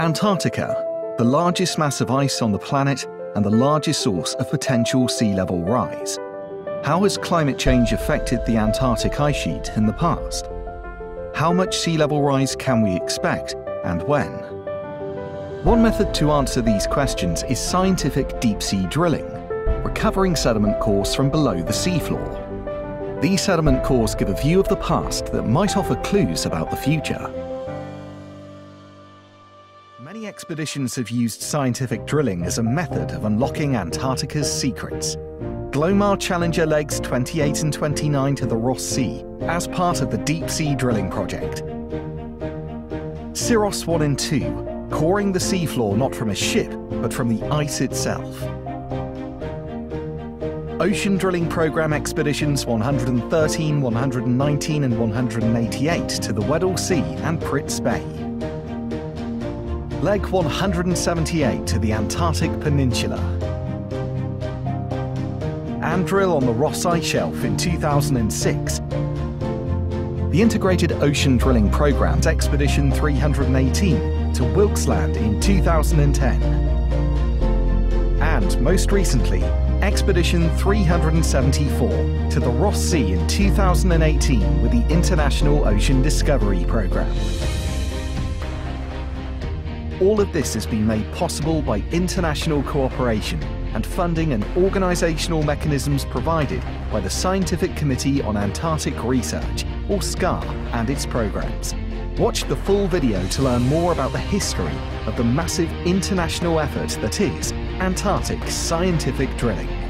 Antarctica, the largest mass of ice on the planet and the largest source of potential sea level rise. How has climate change affected the Antarctic ice sheet in the past? How much sea level rise can we expect and when? One method to answer these questions is scientific deep sea drilling, recovering sediment cores from below the seafloor. These sediment cores give a view of the past that might offer clues about the future. Many expeditions have used scientific drilling as a method of unlocking Antarctica's secrets. Glomar Challenger legs 28 and 29 to the Ross Sea as part of the Deep Sea Drilling Project. CIROS 1 and 2, coring the seafloor not from a ship, but from the ice itself. Ocean Drilling Program Expeditions 113, 119 and 188 to the Weddell Sea and Prydz Bay. Leg 178 to the Antarctic Peninsula. ANDRILL on the Ross Ice Shelf in 2006. The Integrated Ocean Drilling Program's Expedition 318 to Wilkes Land in 2010. And most recently, Expedition 374 to the Ross Sea in 2018 with the International Ocean Discovery Programme. All of this has been made possible by international cooperation and funding and organisational mechanisms provided by the Scientific Committee on Antarctic Research, or SCAR, and its programmes. Watch the full video to learn more about the history of the massive international effort that is Antarctic scientific drilling.